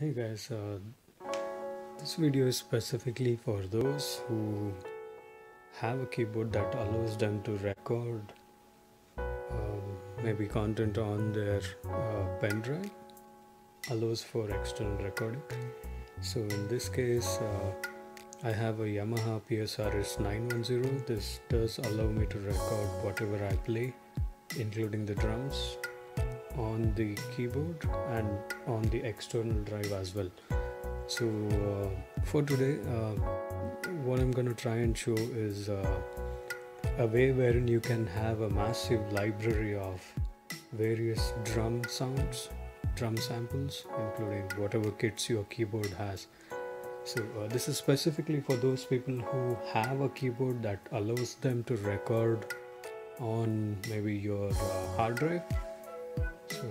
Hey guys, uh, this video is specifically for those who have a keyboard that allows them to record um, maybe content on their uh, pen drive, allows for external recording. So in this case, uh, I have a Yamaha PSRS 910. This does allow me to record whatever I play, including the drums, on the keyboard and on the external drive as well. So uh, for today, uh, what I'm gonna try and show is uh, a way wherein you can have a massive library of various drum sounds, drum samples, including whatever kits your keyboard has. So uh, this is specifically for those people who have a keyboard that allows them to record on maybe your uh, hard drive. So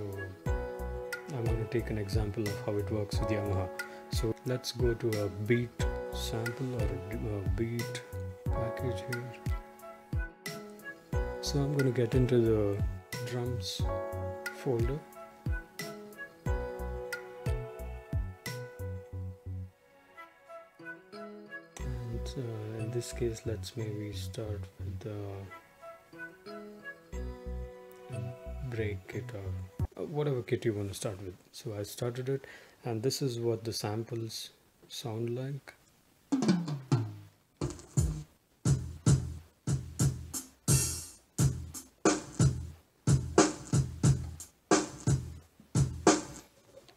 I'm going to take an example of how it works with Yamaha. So let's go to a beat sample or a, beat package here. So I'm going to get into the drums folder and uh, in this case let's maybe start with the break kit or uh, whatever kit you want to start with so I started it and this is what the samples sound like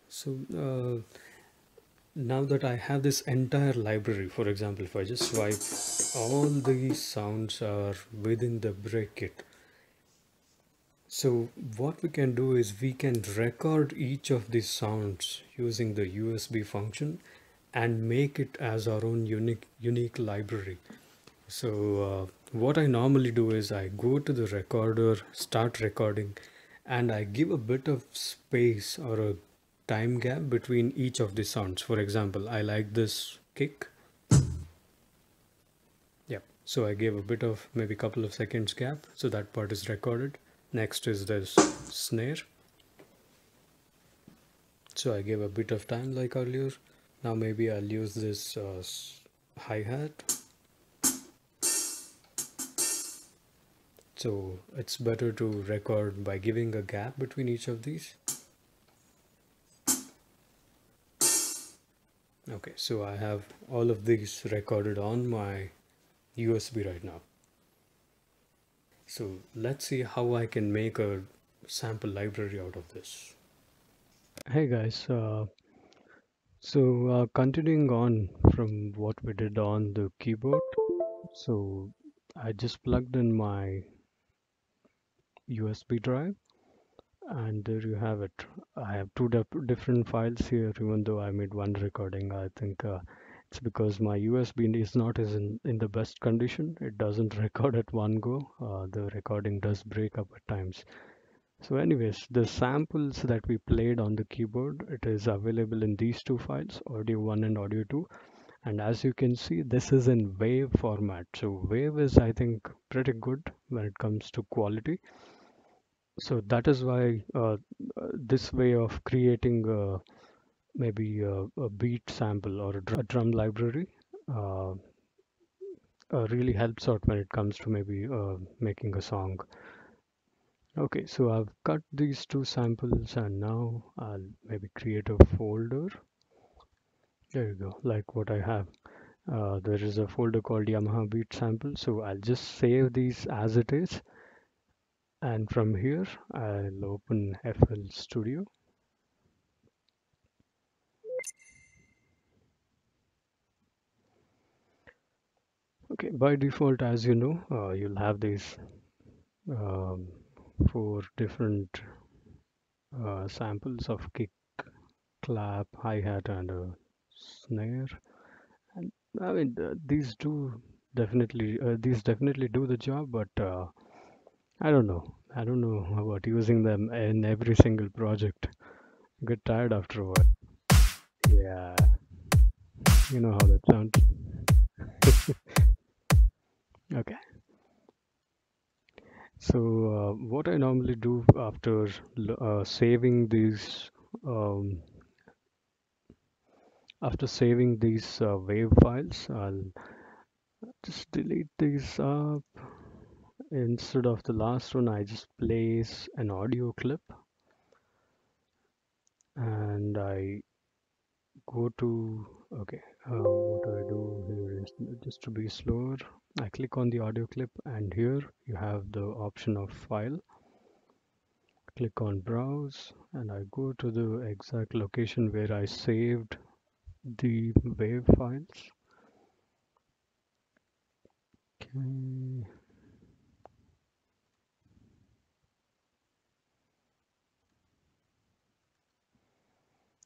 so uh, now that I have this entire library, for example, if I just swipe, all these sounds are within the break kit. So what we can do is we can record each of these sounds using the USB function and make it as our own unique unique library. So uh, what I normally do is I go to the recorder, start recording, and I give a bit of space or a time gap between each of the sounds. For example, I like this kick. Yep. So I gave a bit of maybe a couple of seconds gap. So that part is recorded. Next is this snare. So I gave a bit of time like earlier. Now maybe I'll use this uh, hi-hat. So it's better to record by giving a gap between each of these. Okay, so I have all of these recorded on my USB right now. So let's see how I can make a sample library out of this. Hey guys, uh, so uh, continuing on from what we did on the keyboard, so I just plugged in my USB drive and there you have it i have two different files here even though i made one recording i think uh, it's because my usb is not is in, in the best condition. It doesn't record at one go. Uh, the recording does break up at times. So anyways the samples that we played on the keyboard it is available in these two files audio 1 and audio 2 and as you can see this is in wave format. So wave is i think pretty good when it comes to quality. So that is why uh, this way of creating uh, maybe a, a, beat sample or a, dr a drum library uh, uh, really helps out when it comes to maybe uh, making a song. Okay so I've cut these two samples and now I'll maybe create a folder. There you go like what I have. Uh, there is a folder called Yamaha beat sample so I'll just save these as it is. And from here I'll open FL Studio okay by default as you know uh, you'll have these um, four different uh, samples of kick clap hi-hat and a snare and I mean uh, these do definitely uh, these definitely do the job but uh, I don't know. I don't know about using them in every single project. get tired after a while. Yeah. You know how that sounds. okay. So uh, what I normally do after uh, saving these um, after saving these uh, wave files I'll just delete these up. Instead of the last one I just place an audio clip. And I go to okay uh, what do I do here just to be slower I click on the audio clip and here you have the option of file. Click on browse and I go to the exact location where I saved the wave files. Okay.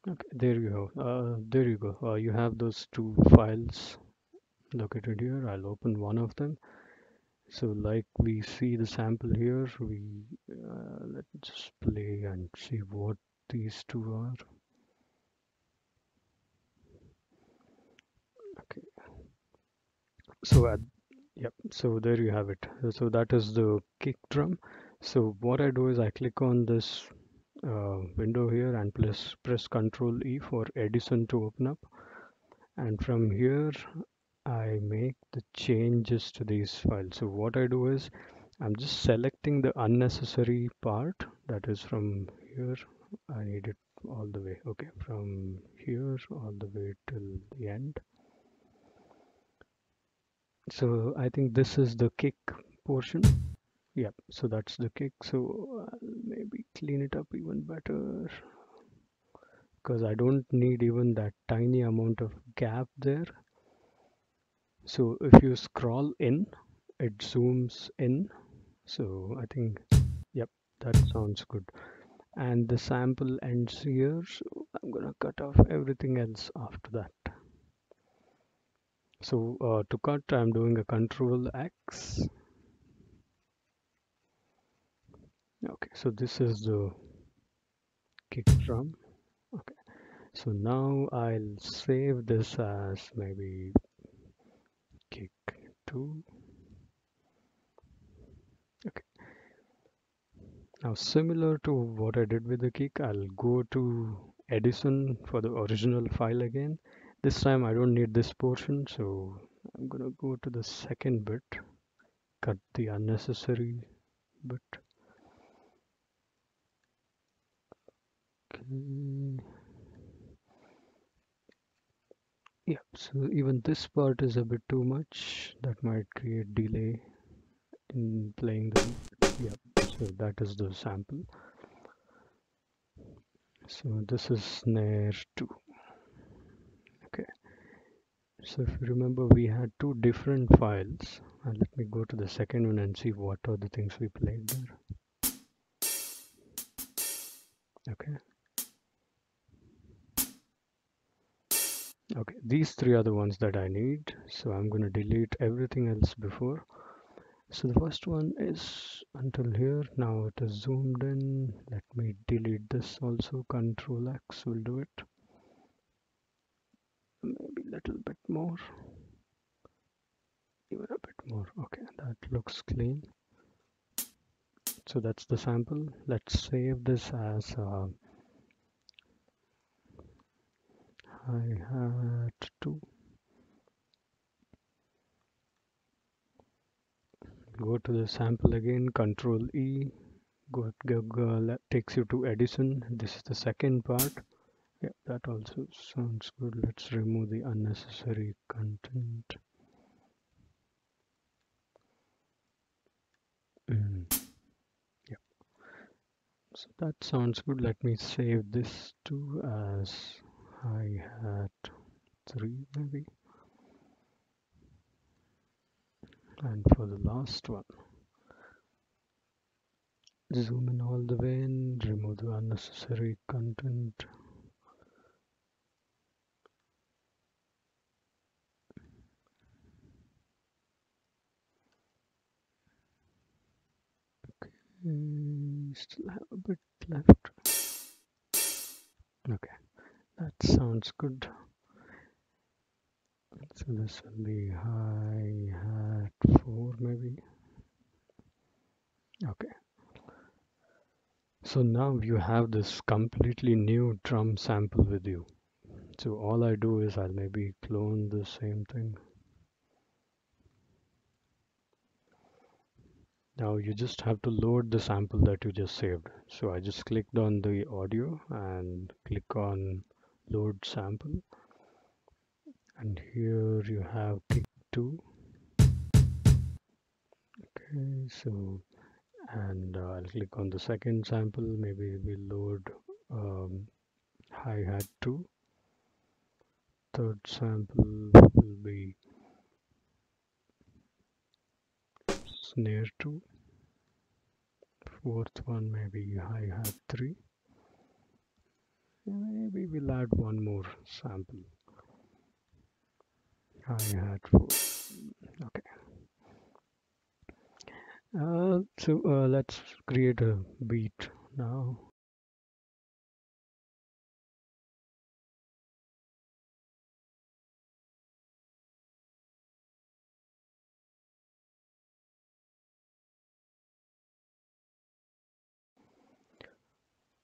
Okay there you go. Uh, there you go. Uh, you have those two files located here I'll open one of them. So like we see the sample here we uh, let's just play and see what these two are. Okay. So at yep so there you have it. So that is the kick drum. So what I do is I click on this uh, window here and press Ctrl E for Edison to open up. And from here I make the changes to these files so what I do is I'm just selecting the unnecessary part that is from here I need it all the way okay from here all the way till the end so I think this is the kick portion Yep, so that's the kick. So I'll maybe clean it up even better because I don't need even that tiny amount of gap there. So if you scroll in, it zooms in. So I think, yep, that sounds good. And the sample ends here. So I'm gonna cut off everything else after that. So uh, to cut, I'm doing a control X okay so this is the kick drum okay so now I'll save this as maybe 2 okay. Now similar to what I did with the kick I'll go to Edison for the original file again. This time I don't need this portion so I'm gonna go to the second bit. Cut the unnecessary bit so even this part is a bit too much. That might create delay in playing the yeah so that is the sample. So this is snare 2 okay. So if you remember we had two different files. And let me go to the second one and see what are the things we played there. Okay okay these three are the ones that I need so I'm going to delete everything else before. So the first one is until here. Now it is zoomed in. Let me delete this also. Control X will do it. Maybe a little bit more. Even a bit more. Okay that looks clean. So that's the sample. Let's save this as uh, uh, hi-hat 2 go to the sample again control E go, go, go takes you to Edison this is the second part. Yeah that also sounds good. Let's remove the unnecessary content. Mm. yeah. So that sounds good. Let me save this too as I had three maybe. And for the last one zoom in all the way and remove the unnecessary content. Okay still have a bit left. Okay that sounds good. So this will be hi hat 4 maybe. Okay. So now you have this completely new drum sample with you. so all I do is I'll maybe clone the same thing now you just have to load the sample that you just saved so I just clicked on the audio and click on load sample. And here you have kick 2 okay so and uh, I'll click on the second sample. Maybe we load um, hi-hat 2 third sample will be snare 2 fourth one maybe hi-hat 3 maybe we'll add one more sample. hi-hat 4 okay. Uh, so uh, let's create a beat now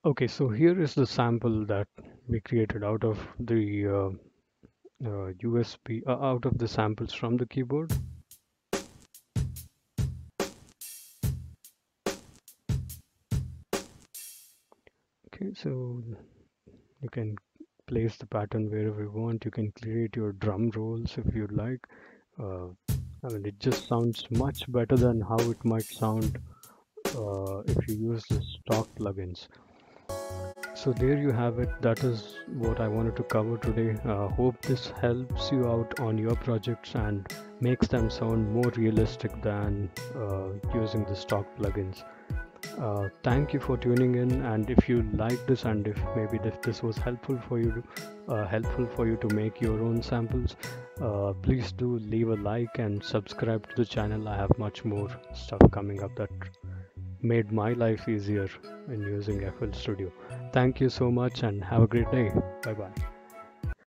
okay so here is the sample that we created out of the uh, uh, USB uh, out of the samples from the keyboard. Okay so you can place the pattern wherever you want. You can create your drum rolls if you'd like. Uh, I mean it just sounds much better than how it might sound uh, if you use the stock plugins so there you have it. That is what I wanted to cover today. Uh, hope this helps you out on your projects and makes them sound more realistic than uh, using the stock plugins. Uh, thank you for tuning in and if you like this and if maybe if this was helpful for you uh, helpful for you to make your own samples uh, please do leave a like and subscribe to the channel. I have much more stuff coming up that made my life easier in using fl studio. Thank you so much and have a great day. Bye bye